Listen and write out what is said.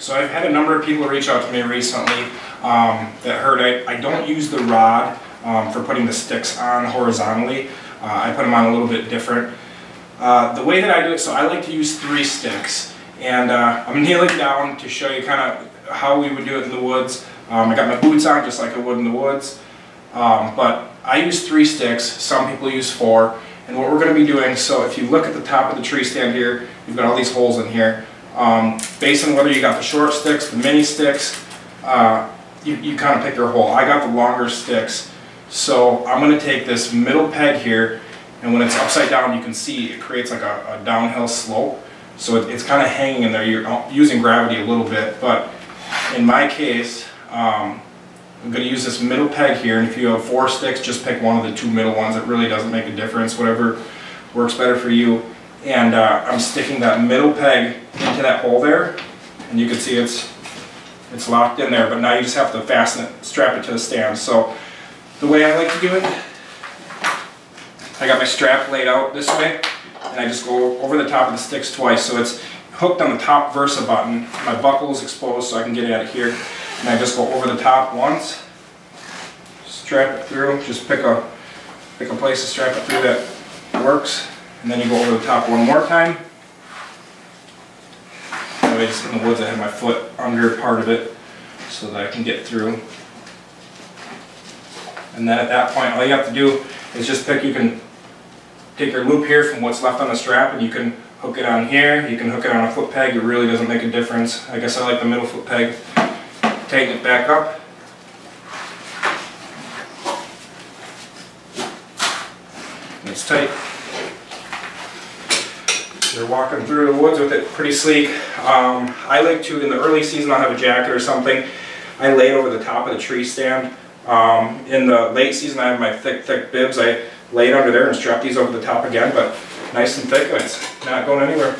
So I've had a number of people reach out to me recently um, that heard I, I don't use the rod um, for putting the sticks on horizontally. Uh, I put them on a little bit different. Uh, the way that I do it, so I like to use three sticks. And uh, I'm kneeling down to show you kind of how we would do it in the woods. Um, I got my boots on just like I would in the woods. Um, but I use three sticks, some people use four. And what we're going to be doing, so if you look at the top of the tree stand here, you've got all these holes in here. Um, based on whether you got the short sticks, the mini sticks, uh, you, you kind of pick your hole. I got the longer sticks. So I'm going to take this middle peg here, and when it's upside down, you can see it creates like a, a downhill slope. So it, it's kind of hanging in there. You're using gravity a little bit, but in my case, um, I'm going to use this middle peg here, and if you have four sticks, just pick one of the two middle ones. It really doesn't make a difference, whatever works better for you. And uh, I'm sticking that middle peg into that hole there, and you can see it's it's locked in there, but now you just have to fasten it, strap it to the stand. So the way I like to do it, I got my strap laid out this way, and I just go over the top of the sticks twice. So it's hooked on the top Versa button. My buckle is exposed so I can get it out of here. And I just go over the top once, strap it through, just pick a, pick a place to strap it through that works. And then you go over the top one more time. That way just in the woods I have my foot under part of it so that I can get through. And then at that point all you have to do is just pick, you can take your loop here from what's left on the strap and you can hook it on here, you can hook it on a foot peg, it really doesn't make a difference. I guess I like the middle foot peg. Tighten it back up. It's tight. You're walking through the woods with it pretty sleek. Um, I like to, in the early season, I'll have a jacket or something. I lay it over the top of the tree stand. Um, in the late season, I have my thick, thick bibs. I lay it under there and strap these over the top again, but nice and thick and it's not going anywhere.